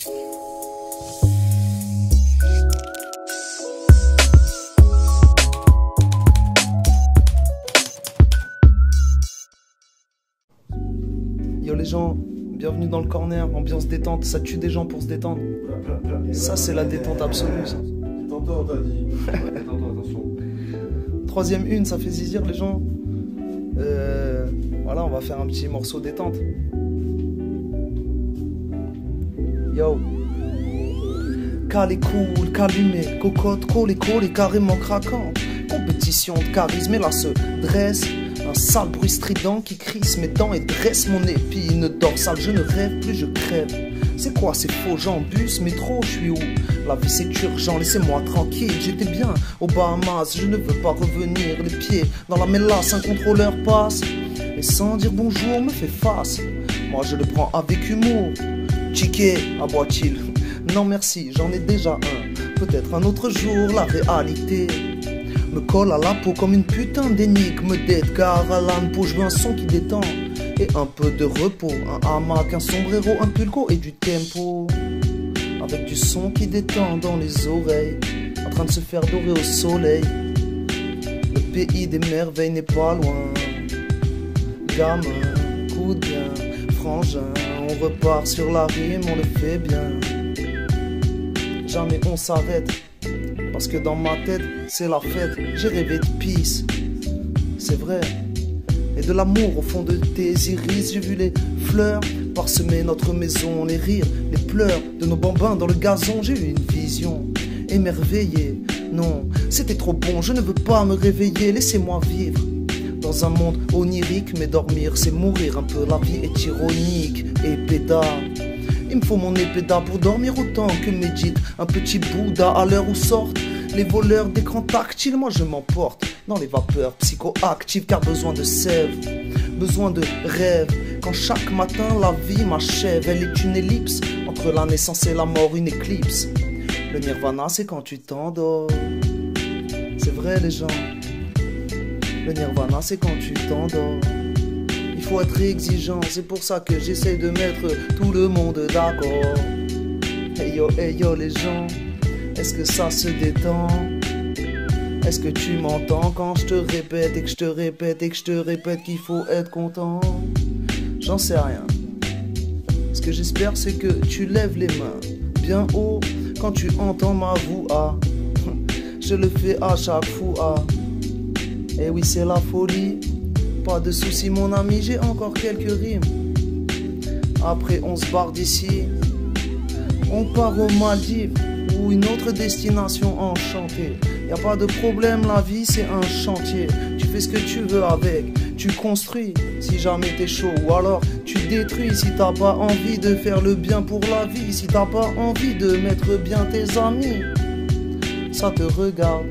Yo les gens, bienvenue dans le corner, ambiance détente, ça tue des gens pour se détendre. Ça c'est la détente absolue. ça. Troisième une, ça fait zizir les gens. Euh, voilà, on va faire un petit morceau détente. Yo. Calé cool, calumé, cocotte, collé, collé, carrément craquant. Compétition de charisme, et là se dresse un sale bruit strident qui crisse mes dents et dresse mon épine dorsale. Je ne rêve plus, je crève. C'est quoi ces faux bus, métro, je suis où? La vie c'est urgent, laissez-moi tranquille. J'étais bien aux Bahamas, je ne veux pas revenir. Les pieds dans la mélasse, un contrôleur passe. Et sans dire bonjour me fait face. Moi je le prends avec humour. Chiqué, aboie-t-il. Non merci, j'en ai déjà un. Peut-être un autre jour, la réalité me colle à la peau comme une putain d'énigme d'Edgar Allan Poe. Je veux un son qui détend et un peu de repos. Un hamac, un sombrero, un pulco et du tempo. Avec du son qui détend dans les oreilles. En train de se faire dorer au soleil. Le pays des merveilles n'est pas loin. Gamin, coup de bien, On repart sur la rime, on le fait bien. Jamais on s'arrête. Parce que dans ma tête, c'est la fête. J'ai rêvé de peace. C'est vrai. Et de l'amour au fond de tes iris. J'ai vu les fleurs parsemer notre maison. Les rires, les pleurs de nos bambins dans le gazon. J'ai eu une vision émerveillée. Non, c'était trop bon. Je ne veux pas me réveiller. Laissez-moi vivre. Dans un monde onirique, mais dormir, c'est mourir un peu. La vie est ironique et pédale. Il me faut mon épéda pour dormir autant que médite un petit Bouddha à l'heure où sortent les voleurs d'écran tactile. Moi je m'emporte dans les vapeurs psychoactives car besoin de sève, besoin de rêve. Quand chaque matin la vie m'achève, elle est une ellipse entre la naissance et la mort, une éclipse. Le nirvana c'est quand tu t'endors. C'est vrai les gens. Le nirvana c'est quand tu t'endors il faut être exigeant, c'est pour ça que j'essaie de mettre tout le monde d'accord. Hey yo, hey yo les gens, est-ce que ça se détend? Est-ce que tu m'entends quand je te répète et que je te répète et que je te répète qu'il faut être content? J'en sais rien. Ce que j'espère c'est que tu lèves les mains bien haut quand tu entends ma voix. Je le fais à chaque fois. Et oui c'est la folie. Pas de soucis mon ami, j'ai encore quelques rimes. Après on se barre d'ici. On part aux Maldives ou une autre destination enchantée. Y a pas de problème, la vie c'est un chantier. Tu fais ce que tu veux avec, tu construis si jamais t'es chaud. Ou alors tu détruis si t'as pas envie de faire le bien pour la vie. Si t'as pas envie de mettre bien tes amis, ça te regarde.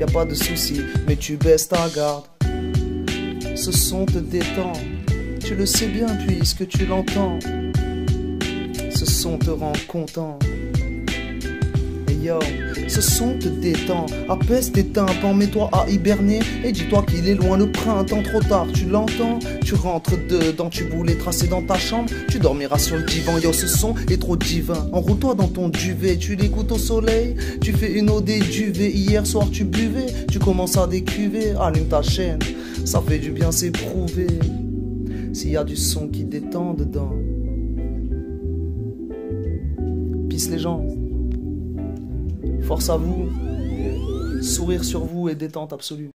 Y a pas de soucis, mais tu baisses ta garde ce son te détend. Tu le sais bien puisque tu l'entends. Ce son te rend content. Yo, ce son te détend. Apaise tes tympans, mets-toi à hiberner. Et dis-toi qu'il est loin le printemps, trop tard. Tu l'entends, tu rentres dedans. Tu voulais tracer dans ta chambre. Tu dormiras sur le divan. Yo, ce son est trop divin. Enroule-toi dans ton duvet. Tu l'écoutes au soleil. Tu fais une eau des duvets. Hier soir, tu buvais. Tu commences à décuver. Allume ta chaîne. Ça fait du bien, c'est prouvé. S'il y a du son qui détend dedans. Peace les gens. Force à vous. Sourire sur vous et détente absolue.